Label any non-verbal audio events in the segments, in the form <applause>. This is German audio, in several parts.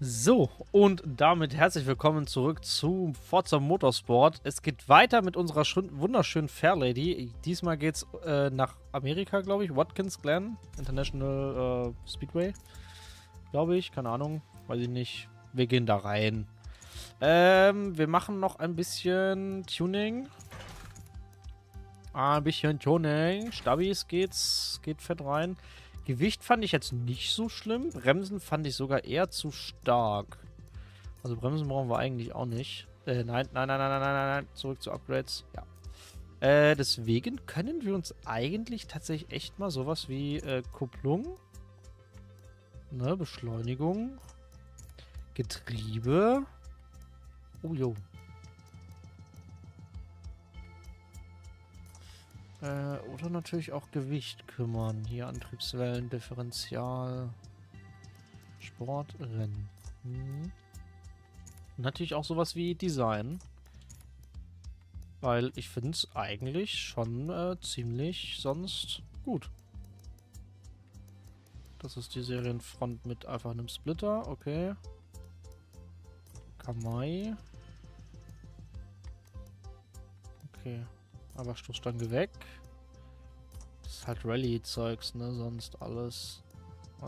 So, und damit herzlich willkommen zurück zu Forza Motorsport. Es geht weiter mit unserer wunderschönen Fairlady. Diesmal geht's äh, nach Amerika, glaube ich. Watkins Glen International äh, Speedway. Glaube ich, keine Ahnung, weiß ich nicht. Wir gehen da rein. Ähm, wir machen noch ein bisschen Tuning. Ein bisschen Tuning. Stabis geht's, geht fett rein. Gewicht fand ich jetzt nicht so schlimm. Bremsen fand ich sogar eher zu stark. Also Bremsen brauchen wir eigentlich auch nicht. Äh, nein, nein, nein, nein, nein, nein, nein. Zurück zu Upgrades. Ja. Äh, deswegen können wir uns eigentlich tatsächlich echt mal sowas wie äh, Kupplung, ne, Beschleunigung, Getriebe. Oh, jo. Äh, oder natürlich auch Gewicht kümmern. Hier Antriebswellen, Differential, Sport, Rennen. Hm. Natürlich auch sowas wie Design. Weil ich finde es eigentlich schon äh, ziemlich sonst gut. Das ist die Serienfront mit einfach einem Splitter, okay. Kamai. Okay. Aber Stoßstange weg. Das ist halt Rallye-Zeugs, ne? Sonst alles.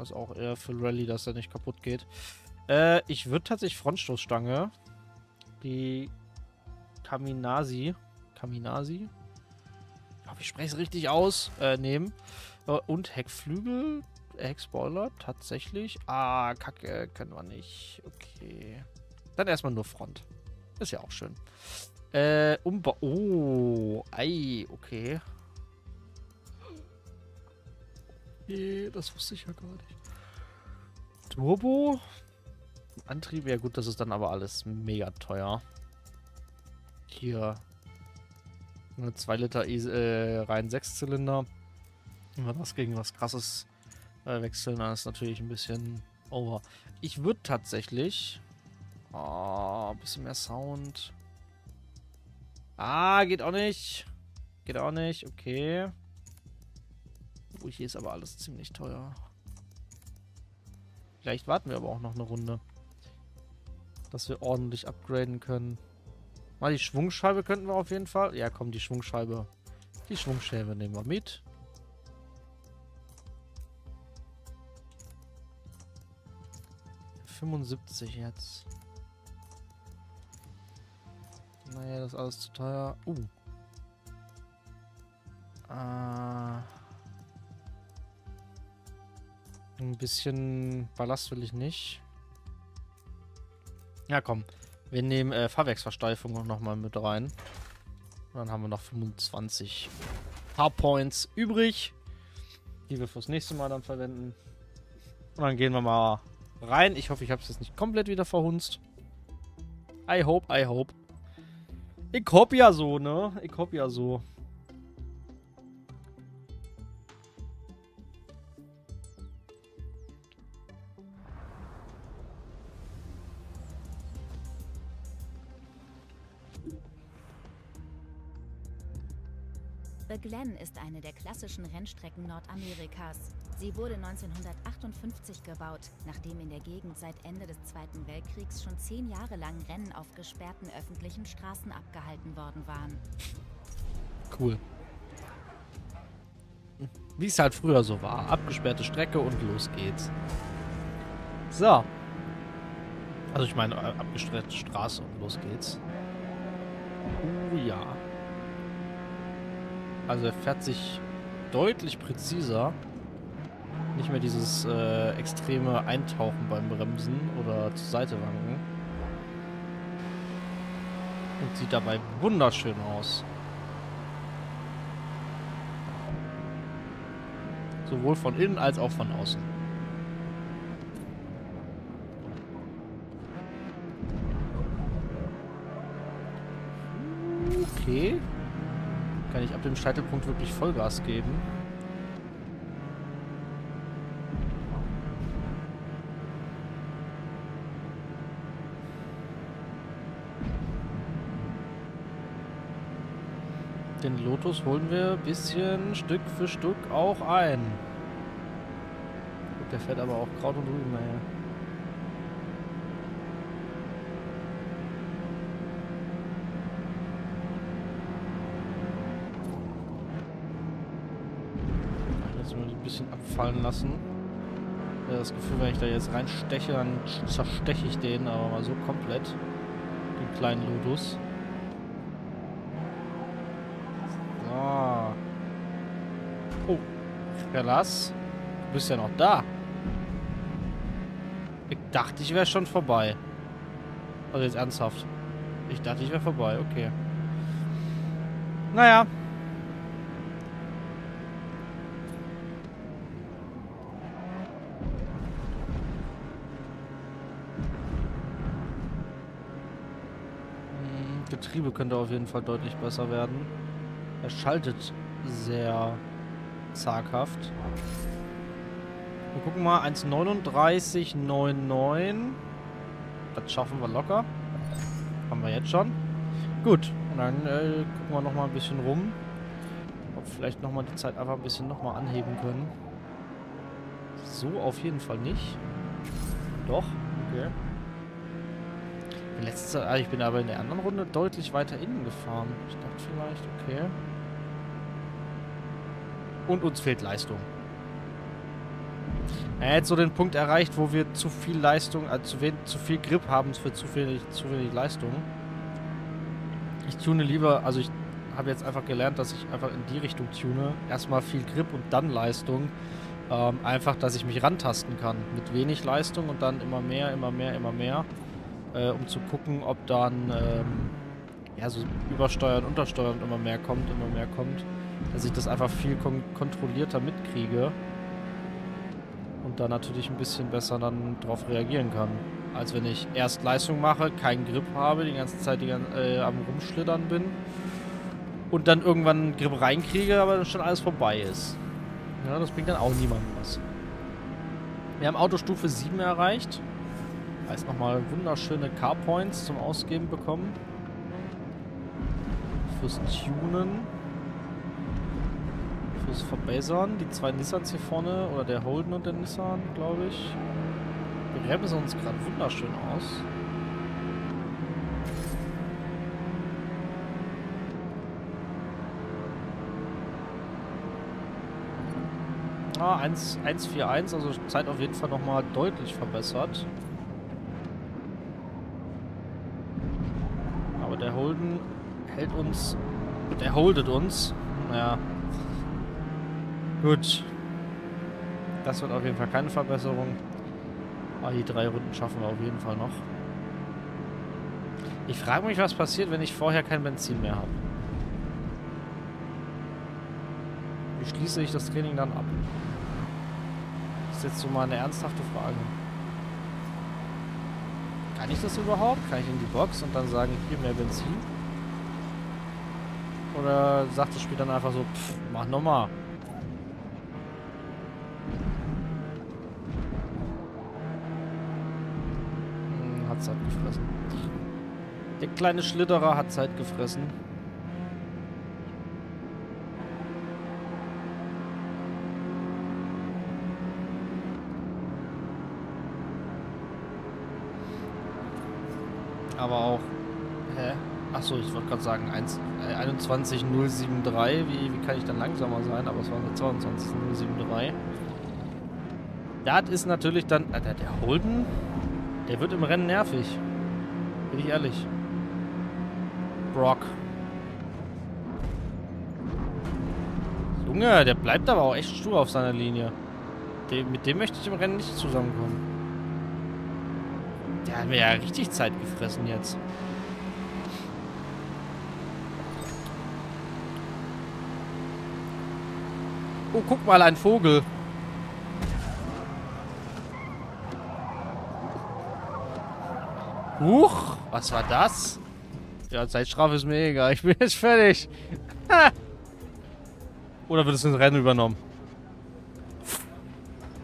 Ist auch eher für Rallye, dass er nicht kaputt geht. Äh, ich würde tatsächlich Frontstoßstange. Die Kaminasi. Kaminasi? Ich hoffe, ich spreche es richtig aus. Äh, nehmen. Äh, und Heckflügel. Heckspoiler, tatsächlich. Ah, kacke, können wir nicht. Okay. Dann erstmal nur Front. Ist ja auch schön. Äh, Umbau. Oh, ei, okay. Nee, das wusste ich ja gar nicht. Turbo. Antrieb, ja gut, das ist dann aber alles mega teuer. Hier. 2 Liter e äh, rein 6 Zylinder. Wenn wir das gegen was krasses äh, wechseln, dann ist natürlich ein bisschen over. Ich würde tatsächlich. Oh, ein bisschen mehr Sound. Ah, geht auch nicht. Geht auch nicht. Okay. Oh, hier ist aber alles ziemlich teuer. Vielleicht warten wir aber auch noch eine Runde. Dass wir ordentlich upgraden können. Mal die Schwungscheibe könnten wir auf jeden Fall. Ja, komm, die Schwungscheibe. Die Schwungscheibe nehmen wir mit. Fünfundsiebzig jetzt. Naja, das ist alles zu teuer. Uh. Äh. Ein bisschen Ballast will ich nicht. Ja, komm. Wir nehmen äh, Fahrwerksversteifung noch mal mit rein. Und dann haben wir noch 25 Powerpoints übrig, die wir fürs nächste Mal dann verwenden. Und dann gehen wir mal rein. Ich hoffe, ich habe es jetzt nicht komplett wieder verhunzt. I hope, I hope. Ich hoffe ja so, ne? Ich hoffe ja so. Glen ist eine der klassischen Rennstrecken Nordamerikas. Sie wurde 1958 gebaut, nachdem in der Gegend seit Ende des Zweiten Weltkriegs schon zehn Jahre lang Rennen auf gesperrten öffentlichen Straßen abgehalten worden waren. Cool. Wie es halt früher so war. Abgesperrte Strecke und los geht's. So. Also ich meine, abgesperrte Straße und los geht's. Uh, ja. Also er fährt sich deutlich präziser. Nicht mehr dieses äh, extreme Eintauchen beim Bremsen oder zur Seite wanken. Und sieht dabei wunderschön aus. Sowohl von innen als auch von außen. Okay kann ich ab dem Scheitelpunkt wirklich Vollgas geben. Den Lotus holen wir ein bisschen Stück für Stück auch ein. Gut, der fährt aber auch Kraut und Rüben, ey. Fallen lassen. Ich das Gefühl, wenn ich da jetzt reinsteche, dann zersteche ich den aber mal so komplett. Den kleinen Ludus. So. Oh. Verlass. Du bist ja noch da. Ich dachte, ich wäre schon vorbei. Also jetzt ernsthaft. Ich dachte, ich wäre vorbei. Okay. Naja. Getriebe könnte auf jeden Fall deutlich besser werden. Er schaltet sehr zaghaft. Wir gucken mal, 1,39,99. Das schaffen wir locker. Haben wir jetzt schon. Gut, und dann äh, gucken wir nochmal ein bisschen rum. Ob vielleicht nochmal die Zeit einfach ein bisschen nochmal anheben können. So auf jeden Fall nicht. Doch, okay. Letzte, ah, ich bin aber in der anderen Runde deutlich weiter innen gefahren. Ich dachte vielleicht, okay. Und uns fehlt Leistung. Er hat so den Punkt erreicht, wo wir zu viel Leistung, also zu, wenig, zu viel Grip haben für zu wenig, zu wenig Leistung. Ich tune lieber, also ich habe jetzt einfach gelernt, dass ich einfach in die Richtung tune. Erstmal viel Grip und dann Leistung. Ähm, einfach, dass ich mich rantasten kann. Mit wenig Leistung und dann immer mehr, immer mehr, immer mehr. Äh, um zu gucken, ob dann ähm, ja, so übersteuern, untersteuern immer mehr kommt, immer mehr kommt. Dass ich das einfach viel kon kontrollierter mitkriege und da natürlich ein bisschen besser dann drauf reagieren kann. Als wenn ich erst Leistung mache, keinen Grip habe, die ganze Zeit die, äh, am Rumschlittern bin und dann irgendwann Grip reinkriege, aber dann schon alles vorbei ist. Ja, das bringt dann auch niemandem was. Wir haben Autostufe 7 erreicht. Heißt nochmal wunderschöne Car-Points zum Ausgeben bekommen. Fürs Tunen fürs Verbessern. Die zwei Nissans hier vorne, oder der Holden und der Nissan, glaube ich. Wir bremsen uns gerade wunderschön aus. Ah, 1,41, also Zeit auf jeden Fall nochmal deutlich verbessert. Aber der Holden hält uns, der holdet uns. Naja, Gut. Das wird auf jeden Fall keine Verbesserung. Aber die drei Runden schaffen wir auf jeden Fall noch. Ich frage mich, was passiert, wenn ich vorher kein Benzin mehr habe. Wie schließe ich das Training dann ab? Das ist jetzt so mal eine ernsthafte Frage. Kann ich das überhaupt? Kann ich in die Box und dann sagen, hier mehr Benzin? Oder sagt das Spiel dann einfach so, pff, mach nochmal. Zeit gefressen. Der kleine Schlitterer hat Zeit gefressen. Aber auch... Hä? Achso, ich wollte gerade sagen, 1, äh, 21073. Wie, wie kann ich dann langsamer sein? Aber es war eine 22073. Das ist natürlich dann... Äh, der Holden... Der wird im Rennen nervig. Bin ich ehrlich. Brock. Junge, der bleibt aber auch echt stur auf seiner Linie. Dem, mit dem möchte ich im Rennen nicht zusammenkommen. Der hat mir ja richtig Zeit gefressen jetzt. Oh, guck mal, ein Vogel. Huch, was war das? Ja, Zeitstrafe ist mir egal. <laughs> Ich bin jetzt fertig. <laughs> Oder wird es ins Rennen übernommen?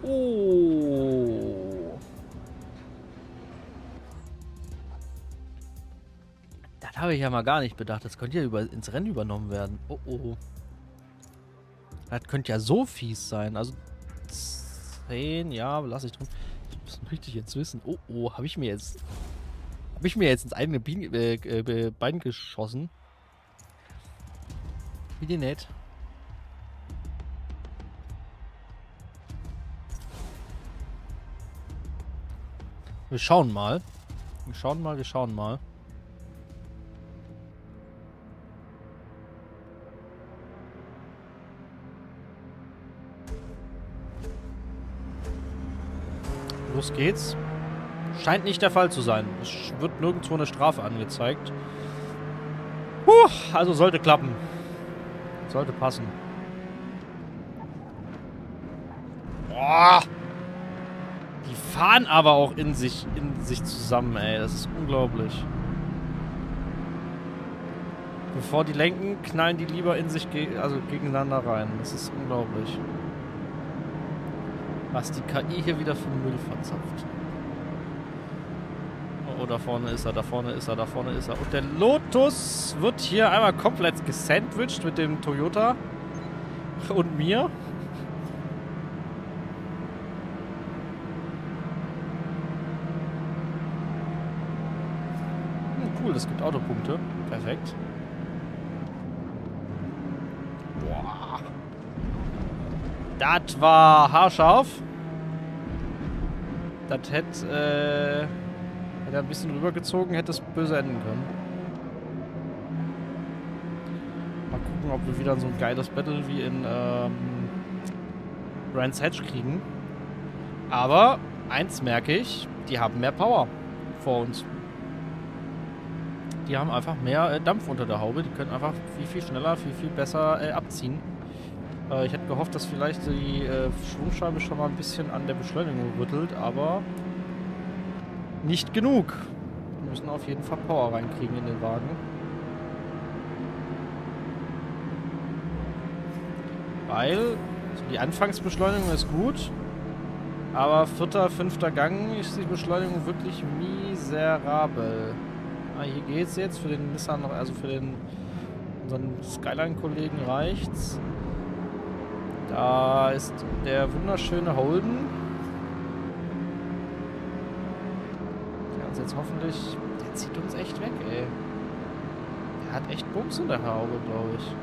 Oh. Das habe ich ja mal gar nicht bedacht. Das könnte ja über, ins Rennen übernommen werden. Oh, oh. Das könnte ja so fies sein. Also 10, ja, lass ich drum. Das möchte ich jetzt wissen. Oh, oh, habe ich mir jetzt... Habe ich mir jetzt ins eigene Bein, äh, Bein geschossen? Wie die nett. Wir schauen mal. Wir schauen mal, wir schauen mal. Los geht's. Scheint nicht der Fall zu sein. Es wird nirgendwo eine Strafe angezeigt. Puh, also sollte klappen. Sollte passen. Boah. Die fahren aber auch in sich, in sich zusammen, ey. Das ist unglaublich. Bevor die lenken, knallen die lieber in sich ge also gegeneinander rein. Das ist unglaublich. Was die KI hier wieder für Müll verzapft. Oh, da vorne ist er, da vorne ist er, da vorne ist er. Und der Lotus wird hier einmal komplett gesandwiched mit dem Toyota und mir. Hm, cool, das gibt Autopunkte. Perfekt. Boah. Das war haarscharf. Das hätte, äh, hätte ein bisschen rübergezogen, hätte es böse enden können. Mal gucken, ob wir wieder so ein geiles Battle wie in ähm, Brands Hedge kriegen. Aber eins merke ich, die haben mehr Power vor uns. Die haben einfach mehr äh, Dampf unter der Haube. Die können einfach viel, viel schneller, viel, viel besser äh, abziehen. Äh, ich hätte gehofft, dass vielleicht die äh, Schwungscheibe schon mal ein bisschen an der Beschleunigung rüttelt, aber nicht genug. Wir müssen auf jeden Fall Power reinkriegen in den Wagen. Weil also die Anfangsbeschleunigung ist gut, aber vierter, fünfter Gang ist die Beschleunigung wirklich miserabel. Ah, hier geht's jetzt für den Nissan, also für den unseren Skyline-Kollegen reicht's. Da ist der wunderschöne Holden. Der uns jetzt hoffentlich... Der zieht uns echt weg, ey. Der hat echt Bums in der Haube, glaube ich.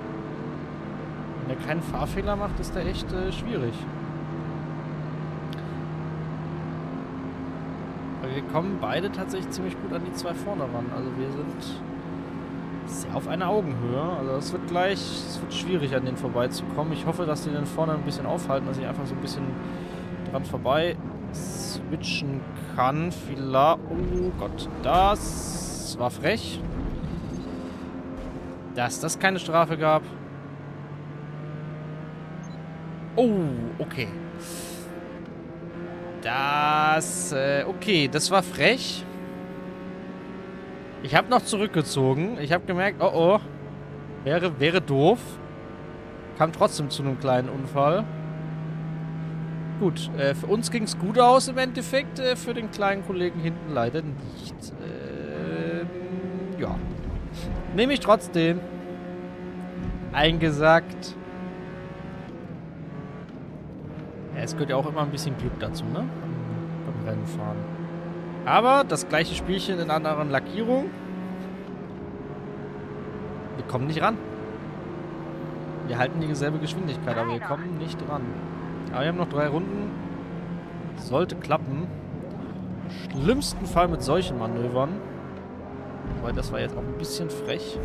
Wenn er keinen Fahrfehler macht, ist der echt äh, schwierig. Aber wir kommen beide tatsächlich ziemlich gut an die zwei vorne ran. Also wir sind sehr auf einer Augenhöhe. Also es wird gleich, es wird schwierig an denen vorbeizukommen. Ich hoffe, dass die den vorne ein bisschen aufhalten, dass ich einfach so ein bisschen dran vorbei switchen kann. Vielleicht, oh Gott, das war frech. Dass das keine Strafe gab. Oh, okay. Das, äh, okay, das war frech. Ich habe noch zurückgezogen. Ich habe gemerkt, oh oh, wäre, wäre doof. Kam trotzdem zu einem kleinen Unfall. Gut, äh, für uns ging es gut aus im Endeffekt. Äh, für den kleinen Kollegen hinten leider nicht. Ähm, ja. Nehme ich trotzdem. Eingesagt. Ja, es gehört ja auch immer ein bisschen Glück dazu, ne? Beim Rennenfahren. Aber das gleiche Spielchen in anderen Lackierung. Wir kommen nicht ran. Wir halten dieselbe Geschwindigkeit, aber wir kommen nicht ran. Aber wir haben noch drei Runden. Sollte klappen. Schlimmsten Fall mit solchen Manövern. Wobei, das war jetzt auch ein bisschen frech.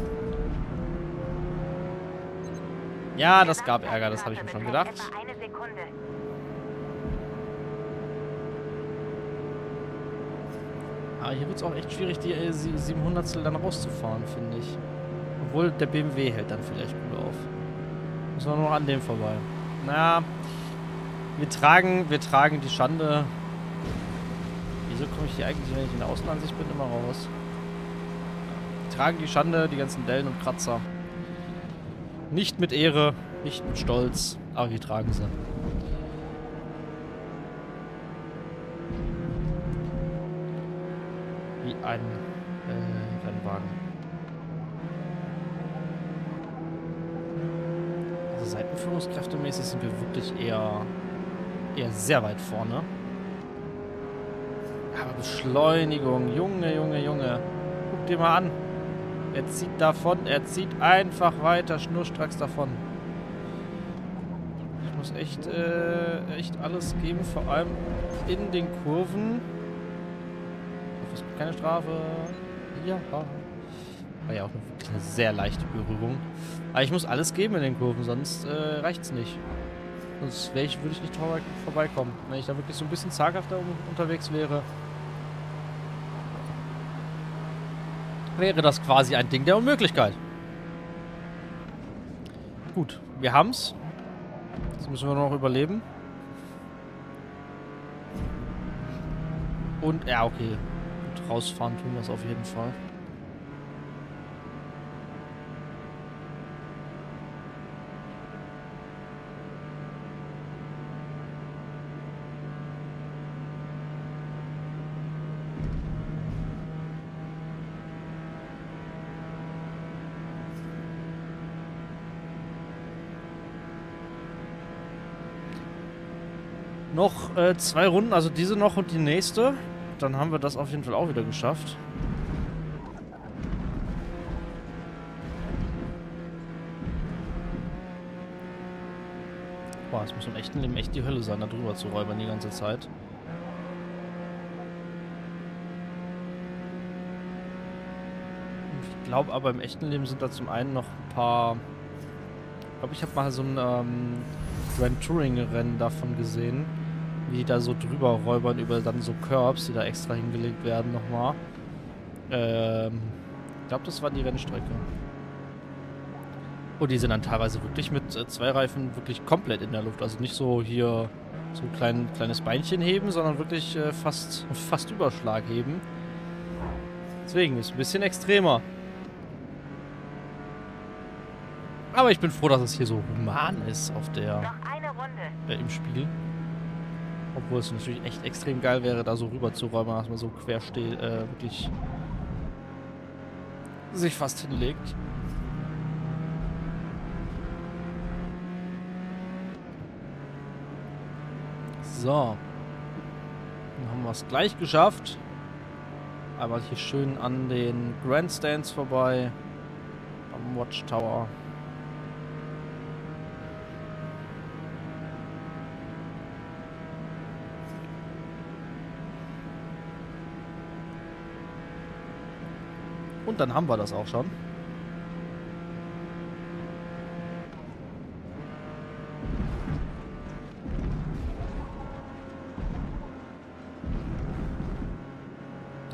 Ja, das gab Ärger, das habe ich mir schon gedacht. Aber hier wird es auch echt schwierig, die äh, 700 dann rauszufahren, finde ich. Obwohl, der BMW hält dann vielleicht gut auf. Müssen wir nur an dem vorbei. Naja, wir tragen, wir tragen die Schande. Wieso komme ich hier eigentlich, wenn ich in der Außenansicht bin, immer raus? Wir tragen die Schande, die ganzen Dellen und Kratzer. Nicht mit Ehre, nicht mit Stolz, aber wir tragen sie. Wie ein äh, Rennwagen. Also Seitenführungskräftemäßig sind wir wirklich eher, eher sehr weit vorne. Aber Beschleunigung, Junge, Junge, Junge. Guck dir mal an. Er zieht davon, er zieht einfach weiter, schnurstracks davon. Ich muss echt, äh, echt alles geben, vor allem in den Kurven. Keine Strafe. Ja. War ja auch eine, eine sehr leichte Berührung. Aber ich muss alles geben in den Kurven, sonst äh, reicht's nicht. Sonst ich, würde ich nicht vor vorbeikommen. Wenn ich da wirklich so ein bisschen zaghafter unterwegs wäre, wäre das quasi ein Ding der Unmöglichkeit. Gut, wir haben's. Jetzt müssen wir noch überleben. Und, ja, okay. Gut, rausfahren tun wir es auf jeden Fall. Noch äh, zwei Runden, also diese noch und die nächste. Dann haben wir das auf jeden Fall auch wieder geschafft. Boah, es muss im echten Leben echt die Hölle sein, da drüber zu räubern die ganze Zeit. Ich glaube aber im echten Leben sind da zum einen noch ein paar... Ich glaube, ich habe mal so ein ähm, Grand Touring Rennen davon gesehen wie die da so drüber räubern über dann so Curbs, die da extra hingelegt werden nochmal. Ähm, ich glaube, das war die Rennstrecke. Und die sind dann teilweise wirklich mit äh, zwei Reifen wirklich komplett in der Luft. Also nicht so hier so ein klein, kleines Beinchen heben, sondern wirklich äh, fast, <laughs> fast Überschlag heben. Deswegen ist ein bisschen extremer. Aber ich bin froh, dass es hier so human ist auf der äh, im Spiel. Obwohl es natürlich echt extrem geil wäre, da so rüber zu räumen, dass man so quer steht, äh, wirklich sich fast hinlegt. So. Dann haben wir es gleich geschafft. Einmal hier schön an den Grandstands vorbei. Am Watchtower. Dann haben wir das auch schon.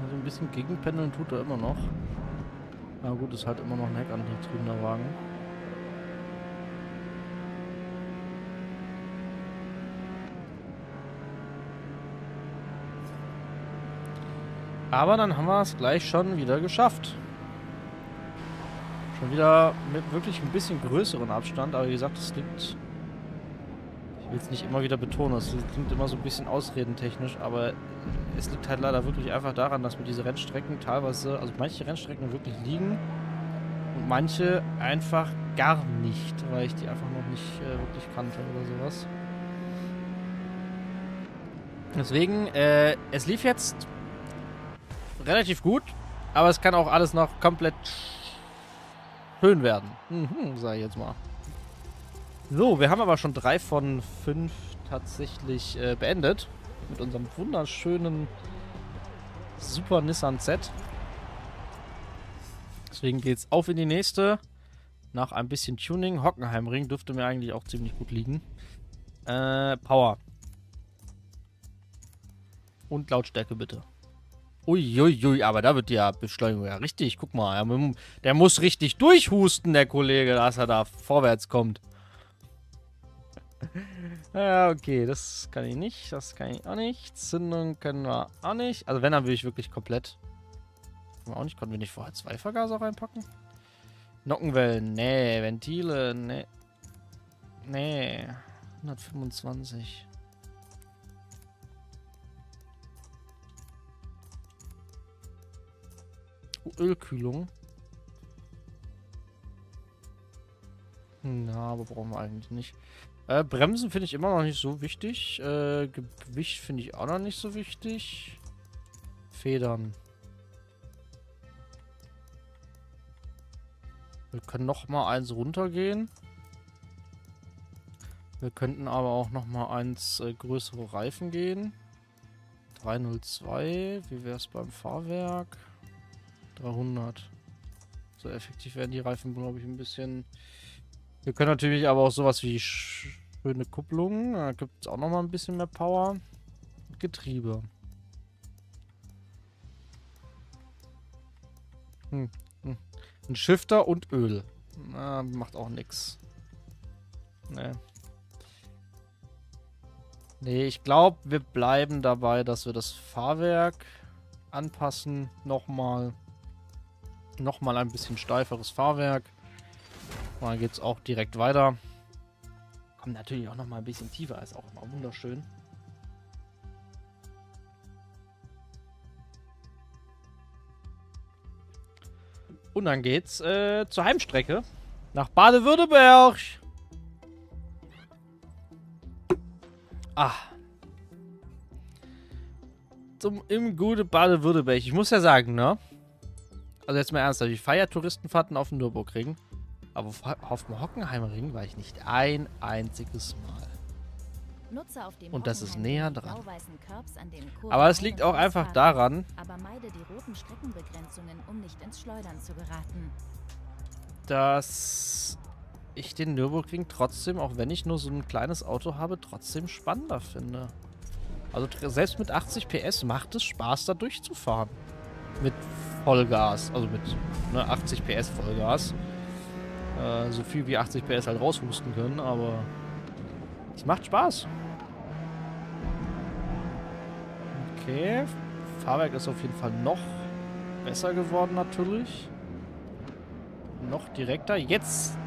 Also ein bisschen gegenpendeln tut er immer noch. Na gut, ist halt immer noch ein heckantriebender Wagen. Aber dann haben wir es gleich schon wieder geschafft. Schon wieder mit wirklich ein bisschen größeren Abstand, aber wie gesagt, es liegt... Ich will es nicht immer wieder betonen, es klingt immer so ein bisschen ausredentechnisch, aber es liegt halt leider wirklich einfach daran, dass mir diese Rennstrecken teilweise, also manche Rennstrecken wirklich liegen und manche einfach gar nicht, weil ich die einfach noch nicht äh, wirklich kannte oder sowas. Deswegen, äh, es lief jetzt relativ gut, aber es kann auch alles noch komplett schön werden. Mhm, sag ich jetzt mal. So, wir haben aber schon drei von fünf tatsächlich äh, beendet. Mit unserem wunderschönen Super Nissan Z. Deswegen geht's auf in die nächste. Nach ein bisschen Tuning. Hockenheimring dürfte mir eigentlich auch ziemlich gut liegen. Äh, Power. Und Lautstärke bitte. Uiuiui, ui, aber da wird die Beschleunigung ja richtig. Guck mal, der muss richtig durchhusten, der Kollege, dass er da vorwärts kommt. <laughs> ja, okay, das kann ich nicht. Das kann ich auch nicht. Zündung können wir auch nicht. Also wenn, dann will ich wirklich komplett. Können wir auch nicht. Konnten wir nicht vorher zwei Vergaser reinpacken? Nockenwellen, nee. Ventile, nee. Nee. 125. Ölkühlung. Na, aber brauchen wir eigentlich nicht. Äh, Bremsen finde ich immer noch nicht so wichtig. Äh, Gewicht finde ich auch noch nicht so wichtig. Federn. Wir können noch mal eins runtergehen. Wir könnten aber auch noch mal eins äh, größere Reifen gehen. 302. Wie wäre es beim Fahrwerk? 300. So effektiv werden die Reifen, glaube ich, ein bisschen... Wir können natürlich aber auch sowas wie schöne Kupplungen. Da gibt es auch noch mal ein bisschen mehr Power. Getriebe. Hm. hm. Ein Shifter und Öl. Na, macht auch nichts. Nee. Nee, ich glaube, wir bleiben dabei, dass wir das Fahrwerk anpassen. Nochmal. Nochmal ein bisschen steiferes Fahrwerk. Und dann geht es auch direkt weiter. Kommt natürlich auch nochmal ein bisschen tiefer, ist auch immer wunderschön. Und dann geht's äh, zur Heimstrecke. Nach Baden-Württemberg. Ah. Zum im gute Baden-Württemberg. Ich muss ja sagen, ne? Also jetzt mal ernsthaft, ich feiere Touristenfahrten auf dem Nürburgring. Aber auf dem Hockenheimring war ich nicht ein einziges Mal. Und das ist näher dran. Aber es liegt auch einfach daran, dass ich den Nürburgring trotzdem, auch wenn ich nur so ein kleines Auto habe, trotzdem spannender finde. Also selbst mit 80 PS macht es Spaß, da durchzufahren. Mit Vollgas, also mit ne, 80 PS Vollgas. Äh, so viel wie 80 PS halt raushusten können, aber es macht Spaß. Okay. Fahrwerk ist auf jeden Fall noch besser geworden natürlich. Noch direkter. Jetzt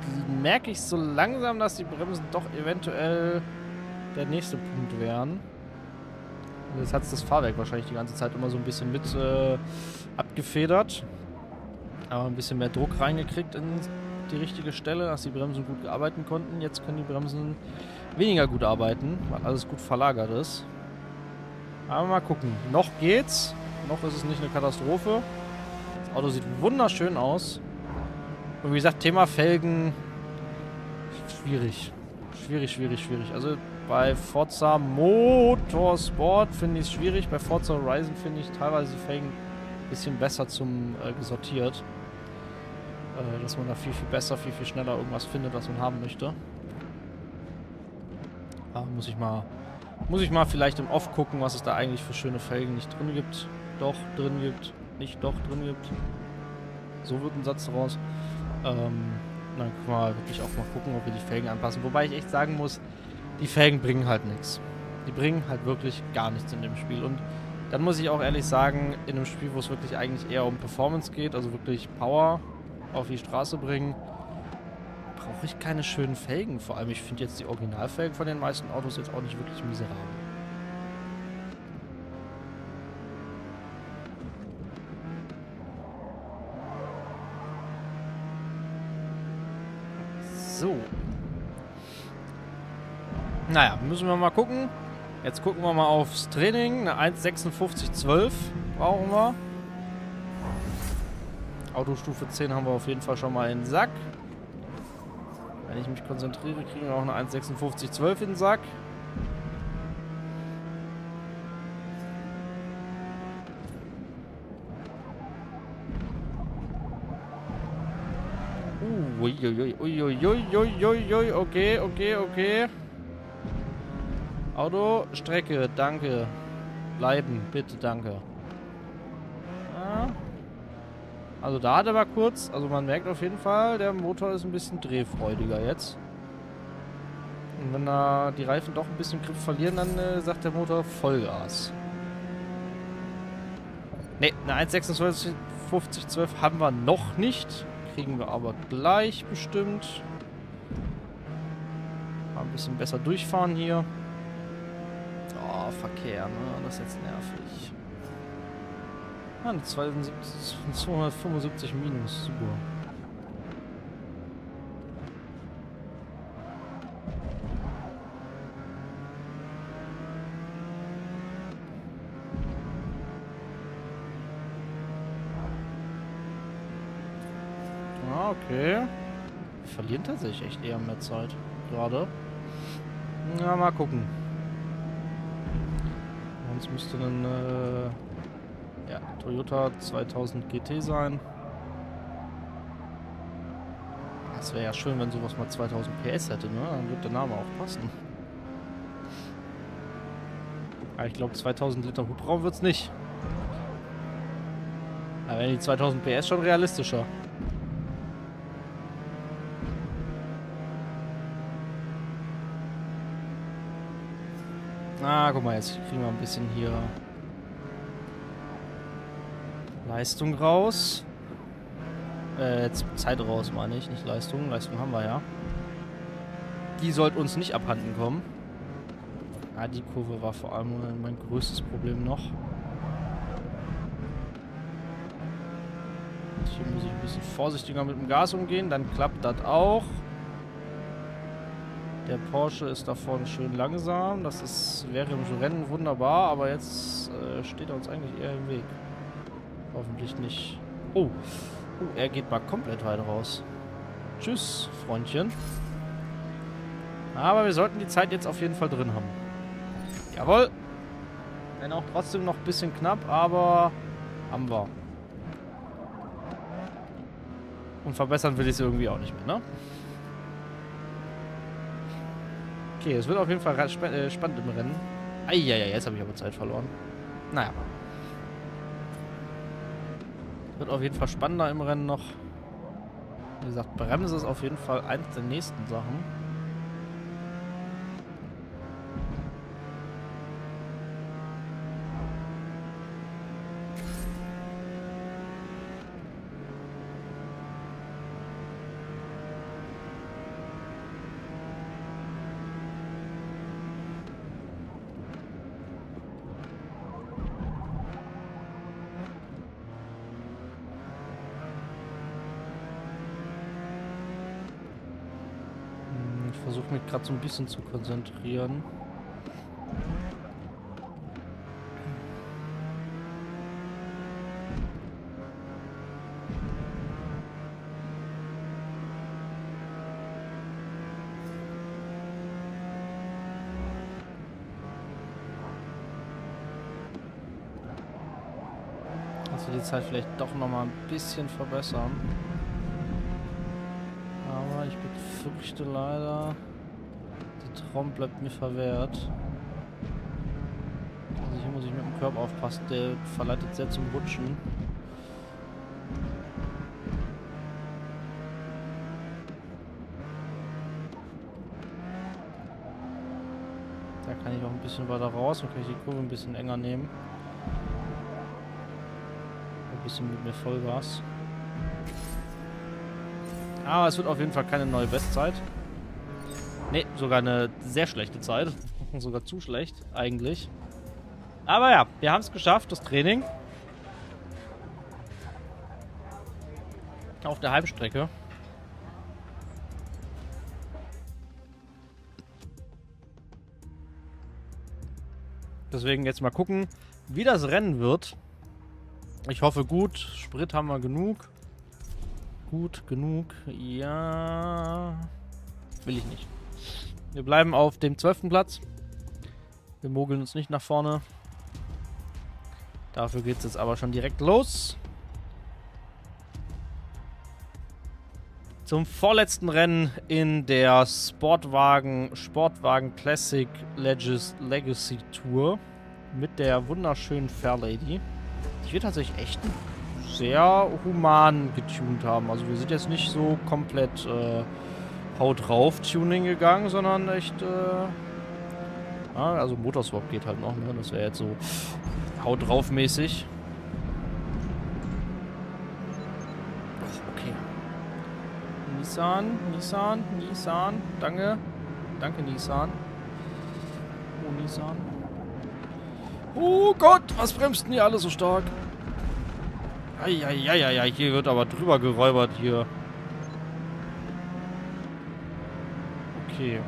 merke ich so langsam, dass die Bremsen doch eventuell der nächste Punkt wären. Jetzt hat es das Fahrwerk wahrscheinlich die ganze Zeit immer so ein bisschen mit äh, abgefedert. Aber ein bisschen mehr Druck reingekriegt in die richtige Stelle, dass die Bremsen gut arbeiten konnten. Jetzt können die Bremsen weniger gut arbeiten, weil alles gut verlagert ist. Aber mal gucken. Noch geht's. Noch ist es nicht eine Katastrophe. Das Auto sieht wunderschön aus. Und wie gesagt, Thema Felgen. Schwierig. Schwierig, schwierig, schwierig. Also bei Forza Motorsport finde ich es schwierig. Bei Forza Horizon finde ich teilweise Felgen bisschen besser zum äh, gesortiert. Äh, dass man da viel, viel besser, viel, viel schneller irgendwas findet, was man haben möchte. Da muss ich mal muss ich mal vielleicht im Off gucken, was es da eigentlich für schöne Felgen nicht drin gibt. Doch, drin gibt. Nicht doch, drin gibt. So wird ein Satz daraus. Ähm, dann können wir wirklich auch mal gucken, ob wir die Felgen anpassen. Wobei ich echt sagen muss, die Felgen bringen halt nichts. Die bringen halt wirklich gar nichts in dem Spiel. Und dann muss ich auch ehrlich sagen, in einem Spiel, wo es wirklich eigentlich eher um Performance geht, also wirklich Power auf die Straße bringen, brauche ich keine schönen Felgen. Vor allem, ich finde jetzt die Originalfelgen von den meisten Autos jetzt auch nicht wirklich miserabel. So. Naja, müssen wir mal gucken. Jetzt gucken wir mal aufs Training. Eine 1,56,12 brauchen wir. Autostufe 10 haben wir auf jeden Fall schon mal in den Sack. Wenn ich mich konzentriere, kriegen wir auch eine 1,5612 in den Sack. Uiuiui, uiuiui, okay, okay, okay. Auto, Strecke, danke. Bleiben, bitte, danke. Also da hat er mal kurz, also man merkt auf jeden Fall, der Motor ist ein bisschen drehfreudiger jetzt. Und wenn da die Reifen doch ein bisschen Grip verlieren, dann äh, sagt der Motor Vollgas. Ne, eine 1,26 haben wir noch nicht. Kriegen wir aber gleich bestimmt. Mal ein bisschen besser durchfahren hier. Verkehr, ne? Das ist jetzt nervig. Ah, 275 minus. Super. Ah, okay. Wir verlieren tatsächlich echt eher mehr Zeit. Gerade. Na, mal gucken. Sonst müsste ein äh, ja, Toyota 2000 GT sein. Das wäre ja schön, wenn sowas mal 2000 PS hätte, ne? Dann wird der Name auch passen. Aber ich glaube 2000 Liter Hubraum wird es nicht. Aber wenn die 2000 PS schon realistischer. Ah, guck mal, jetzt kriegen wir ein bisschen hier Leistung raus. Äh, Zeit raus, meine ich, nicht Leistung. Leistung haben wir ja. Die sollte uns nicht abhanden kommen. Ah, die Kurve war vor allem mein größtes Problem noch. Hier muss ich ein bisschen vorsichtiger mit dem Gas umgehen, dann klappt das auch. Der Porsche ist da vorne schön langsam. Das ist, wäre im Rennen wunderbar, aber jetzt äh, steht er uns eigentlich eher im Weg. Hoffentlich nicht. Oh. oh, er geht mal komplett weit raus. Tschüss, Freundchen. Aber wir sollten die Zeit jetzt auf jeden Fall drin haben. Jawohl. Wenn auch trotzdem noch ein bisschen knapp, aber haben wir. Und verbessern will ich es irgendwie auch nicht mehr, ne? Okay, es wird auf jeden Fall äh, spannend im Rennen. Eieiei, jetzt habe ich aber Zeit verloren. Naja. Wird auf jeden Fall spannender im Rennen noch. Wie gesagt, Bremse ist auf jeden Fall eins der nächsten Sachen. versuche mich gerade so ein bisschen zu konzentrieren. Also die Zeit vielleicht doch noch mal ein bisschen verbessern. Aber ich befürchte leider, der Traum bleibt mir verwehrt. Also hier muss ich mit dem Körper aufpassen, der verleitet sehr zum Rutschen. Da kann ich auch ein bisschen weiter raus und kann ich die Kurve ein bisschen enger nehmen. Ein bisschen mit mir Vollgas. Aber es wird auf jeden Fall keine neue Bestzeit. Ne, sogar eine sehr schlechte Zeit. <laughs> sogar zu schlecht, eigentlich. Aber ja, wir haben es geschafft, das Training. Auf der Heimstrecke. Deswegen jetzt mal gucken, wie das Rennen wird. Ich hoffe gut. Sprit haben wir genug. Gut genug. Ja. Will ich nicht. Wir bleiben auf dem 12. Platz. Wir mogeln uns nicht nach vorne. Dafür geht es jetzt aber schon direkt los. Zum vorletzten Rennen in der Sportwagen Sportwagen Classic Legis Legacy Tour mit der wunderschönen Fairlady. Ich will tatsächlich echt sehr human getunt haben. Also wir sind jetzt nicht so komplett äh, Haut drauf Tuning gegangen, sondern echt, äh, ja, also Motorswap geht halt noch, ne? Das wäre jetzt so Haut drauf mäßig. okay. Nissan, Nissan, Nissan, danke. Danke, Nissan. Oh, Nissan. Oh Gott, was bremst denn hier alle so stark? Eieieiei, hier wird aber drüber geräubert hier. Okay.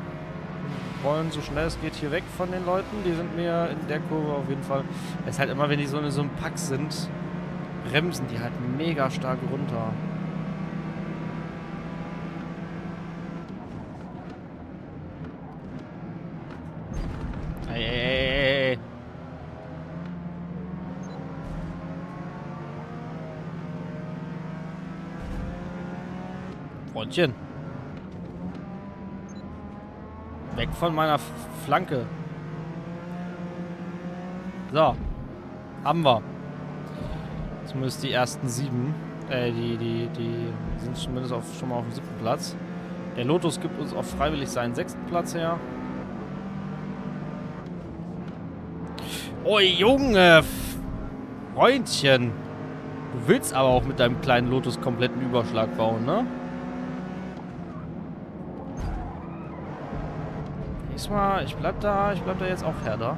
Wollen so schnell es geht hier weg von den Leuten. Die sind mir in der Kurve auf jeden Fall. Es ist halt immer, wenn die so in so einem Pack sind, bremsen die halt mega stark runter. Freundchen. Hey, hey, hey, hey. Weg von meiner F Flanke. So. Haben wir. Zumindest die ersten sieben. Äh, die, die, die sind zumindest auf, schon mal auf dem siebten Platz. Der Lotus gibt uns auch freiwillig seinen sechsten Platz her. Oh Junge! Freundchen! Du willst aber auch mit deinem kleinen Lotus kompletten Überschlag bauen, ne? Diesmal, ich bleib da, ich bleib da jetzt auch härter.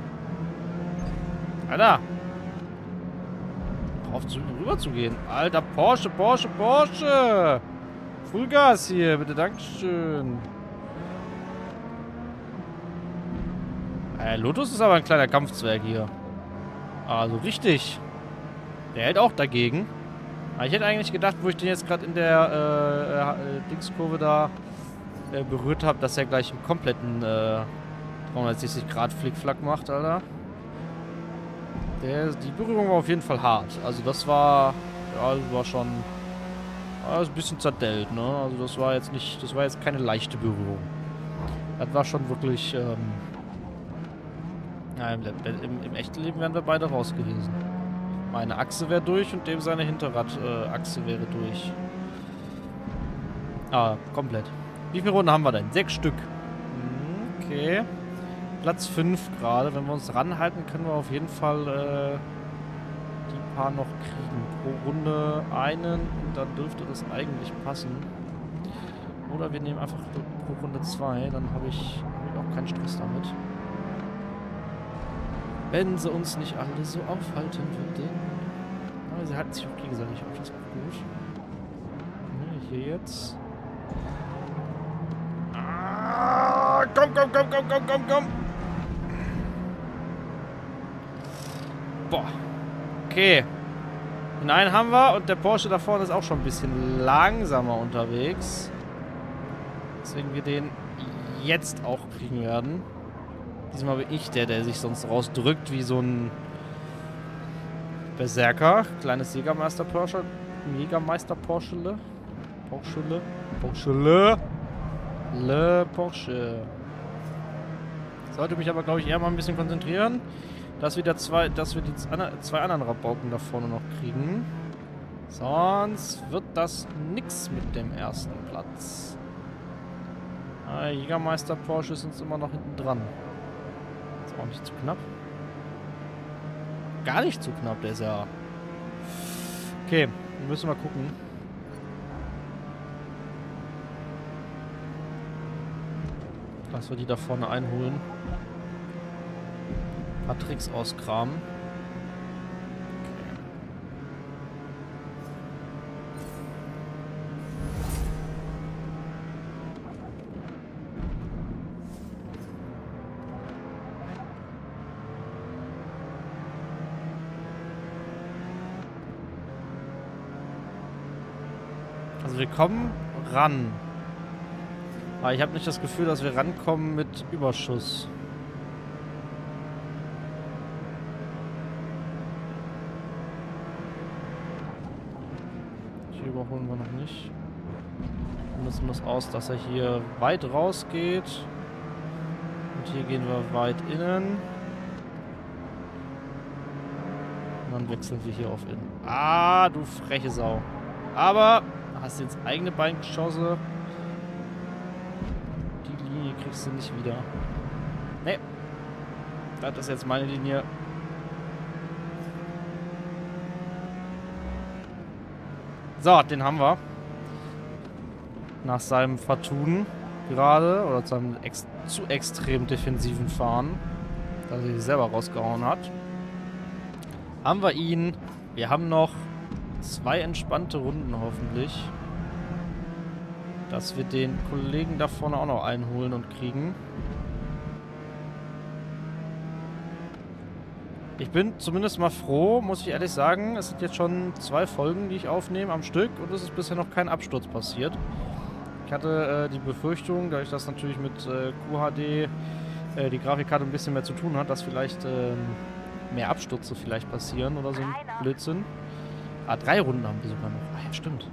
Alter! Auf zu, rüber zu gehen. Alter, Porsche, Porsche, Porsche! Fullgas hier, bitte, Dankeschön. Äh, Lotus ist aber ein kleiner Kampfzwerg hier. Also richtig. Der hält auch dagegen. Aber ich hätte eigentlich gedacht, wo ich den jetzt gerade in der äh, äh, Dingskurve da äh, berührt habe, dass er gleich einen kompletten äh, 360 Grad Flickflack macht, Alter. Der, die Berührung war auf jeden Fall hart. Also das war, ja, das war schon ja, ein bisschen zerdellt, ne? Also das war jetzt nicht, das war jetzt keine leichte Berührung. Das war schon wirklich, ähm, ja, im, im, im, echten Leben wären wir beide raus gewesen. Meine Achse wäre durch und dem seine Hinterradachse äh, wäre durch. Ah, komplett. Wie viele Runden haben wir denn? Sechs Stück. Okay. Platz 5 gerade. Wenn wir uns ranhalten, können wir auf jeden Fall äh, die paar noch kriegen. Pro Runde einen und dann dürfte das eigentlich passen. Oder wir nehmen einfach pro Runde zwei, dann habe ich, hab ich auch keinen Stress damit. Wenn sie uns nicht alle so aufhalten würden. Aber sie halten sich auch gegenseitig auf, das ist gut. Hier jetzt. Komm, komm, komm, komm, komm, komm, komm. Boah. Okay. Den einen haben wir und der Porsche da vorne ist auch schon ein bisschen langsamer unterwegs. Deswegen wir den jetzt auch kriegen werden. Diesmal bin ich der, der sich sonst rausdrückt wie so ein Berserker. Kleines Jägermeister Porsche. Jägermeister Porsche. Porsche. Porsche. Le Porsche. Sollte mich aber, glaube ich, eher mal ein bisschen konzentrieren, dass wir, zwei, dass wir die zwei anderen Rabauken da vorne noch kriegen. Sonst wird das nix mit dem ersten Platz. Ah, Jägermeister Porsche ist uns immer noch hinten dran. Ist auch nicht zu knapp. Gar nicht zu knapp, der ist ja... Okay, wir müssen mal gucken. Dass wir die da vorne einholen. Ein paar Tricks auskramen. Also wir kommen ran. Aber ich habe nicht das Gefühl, dass wir rankommen mit Überschuss. Hier überholen wir noch nicht. Wir müssen das aus, dass er hier weit rausgeht. Und hier gehen wir weit innen. Und dann wechseln wir hier auf innen. Ah, du freche Sau. Aber hast ins eigene Bein geschossen. Die Linie kriegst du nicht wieder. Nee. Das ist jetzt meine Linie. So, den haben wir. Nach seinem Vertun gerade. Oder seinem ex zu extrem defensiven Fahren. Dass er sich selber rausgehauen hat. Haben wir ihn. Wir haben noch zwei entspannte Runden hoffentlich. Dass wir den Kollegen da vorne auch noch einholen und kriegen. Ich bin zumindest mal froh, muss ich ehrlich sagen. Es sind jetzt schon zwei Folgen, die ich aufnehme am Stück und es ist bisher noch kein Absturz passiert. Ich hatte äh, die Befürchtung, dadurch, dass natürlich mit äh, QHD äh, die Grafikkarte ein bisschen mehr zu tun hat, dass vielleicht ähm, mehr Abstürze vielleicht passieren oder so ein Blödsinn. Ah, drei Runden haben wir sogar noch. Ah ja, stimmt.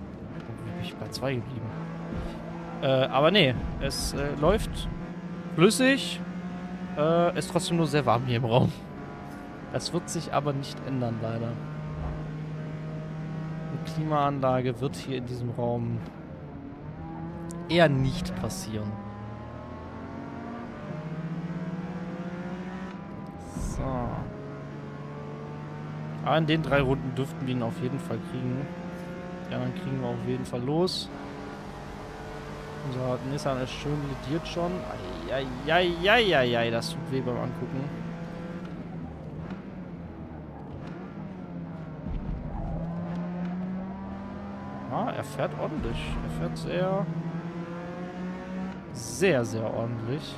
Bin ich bei zwei geblieben? Äh, aber nee, es äh, läuft flüssig. Äh, ist trotzdem nur sehr warm hier im Raum. Das wird sich aber nicht ändern, leider. Eine Klimaanlage wird hier in diesem Raum eher nicht passieren. So. Aber in den drei Runden dürften wir ihn auf jeden Fall kriegen. Ja, dann kriegen wir auf jeden Fall los. Unser Nissan ist schön lediert schon. Eieieiei, das tut weh beim Angucken. Ah, er fährt ordentlich. Er fährt sehr, sehr, sehr ordentlich.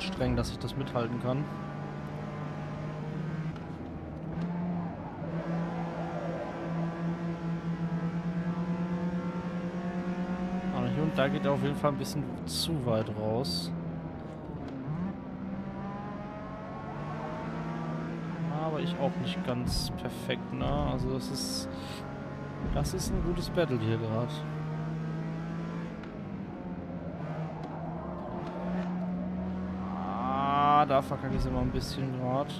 Anstrengend, dass ich das mithalten kann. Aber hier und da geht er auf jeden Fall ein bisschen zu weit raus. Aber ich auch nicht ganz perfekt, ne? Also das ist... Das ist ein gutes Battle hier gerade. Verkacke ich es immer ein bisschen gerade.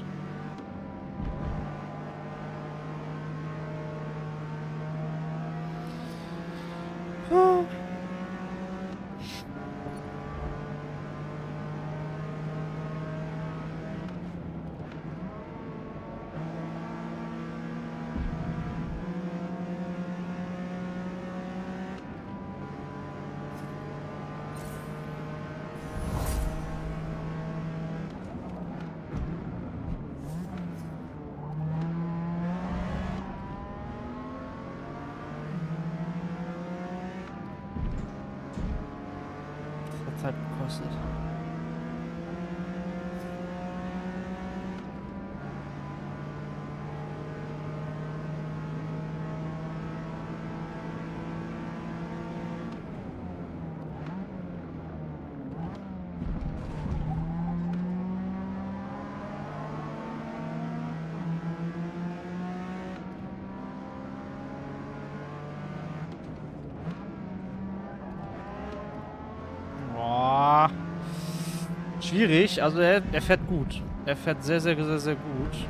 Schwierig. Also er, er fährt gut. Er fährt sehr, sehr, sehr, sehr gut.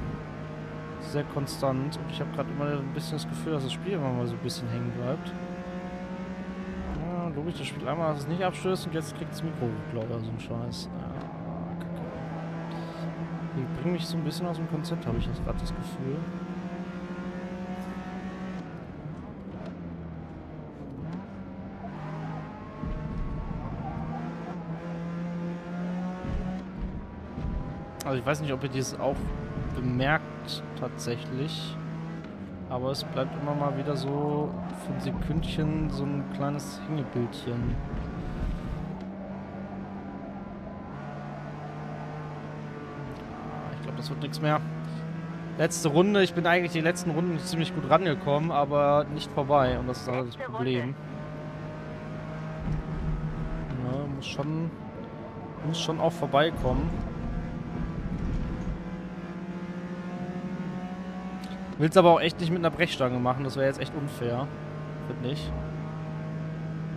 Sehr konstant. Und ich habe gerade immer ein bisschen das Gefühl, dass das Spiel immer mal so ein bisschen hängen bleibt. Ja, logisch, das Spiel einmal, dass es nicht abstößt und jetzt kriegt das Mikro glaube oder so ein Scheiß. Ja. Die bringen mich so ein bisschen aus dem Konzept, habe ich jetzt gerade das Gefühl. Also ich weiß nicht, ob ihr dieses auch bemerkt tatsächlich. Aber es bleibt immer mal wieder so für ein Sekündchen so ein kleines Hängebildchen. Ich glaube, das wird nichts mehr. Letzte Runde. Ich bin eigentlich die letzten Runden ziemlich gut rangekommen, aber nicht vorbei. Und das ist halt das Problem. Ja, muss schon, muss schon auch vorbeikommen. Will es aber auch echt nicht mit einer Brechstange machen. Das wäre jetzt echt unfair. Finde ich.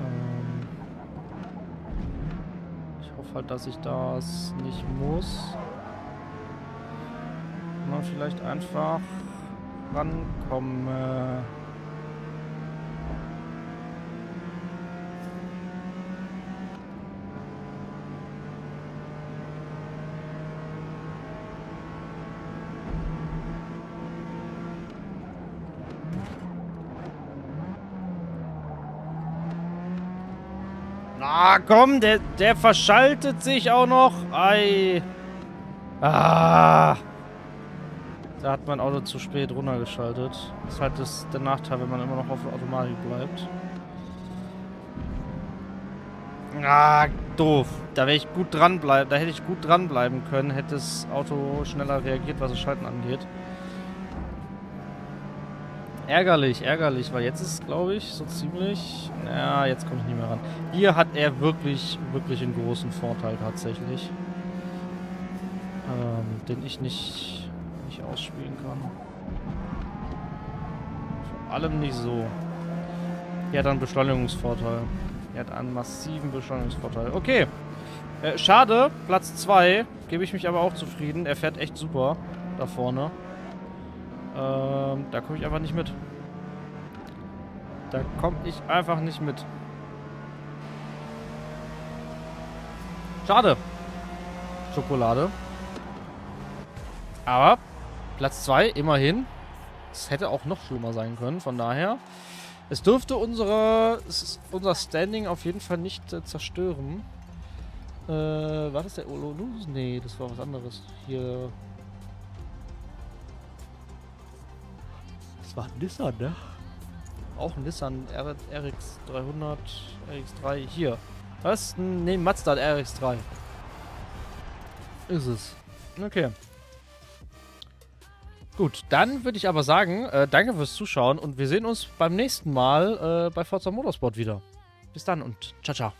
Ähm ich hoffe halt, dass ich das nicht muss. Man vielleicht einfach rankomme. Ah, komm, der, der verschaltet sich auch noch. Ei. Ah. Da hat mein Auto zu spät runtergeschaltet. Das ist halt das, der Nachteil, wenn man immer noch auf Automatik bleibt. Ah, doof. Da wäre ich gut dranbleiben. Da hätte ich gut dranbleiben können, hätte das Auto schneller reagiert, was das Schalten angeht. Ärgerlich, ärgerlich, weil jetzt ist, glaube ich, so ziemlich... Ja, jetzt komme ich nicht mehr ran. Hier hat er wirklich, wirklich einen großen Vorteil tatsächlich. Ähm, den ich nicht, nicht ausspielen kann. Vor allem nicht so. Er hat einen Beschleunigungsvorteil. Er hat einen massiven Beschleunigungsvorteil. Okay. Äh, schade, Platz 2. Gebe ich mich aber auch zufrieden. Er fährt echt super da vorne. Ähm, da komme ich einfach nicht mit. Da komme ich einfach nicht mit. Schade. Schokolade. Aber Platz 2, immerhin. Es hätte auch noch schlimmer sein können, von daher. Es dürfte unsere, unser Standing auf jeden Fall nicht äh, zerstören. Äh, war das der Ololus? Nee, das war was anderes. Hier War ein Nissan, ne? Auch ein Nissan R RX 300, RX3. Hier. Was? Ne, Mazda RX3. Ist es. Okay. Gut, dann würde ich aber sagen, äh, danke fürs Zuschauen und wir sehen uns beim nächsten Mal äh, bei Forza Motorsport wieder. Bis dann und ciao, ciao.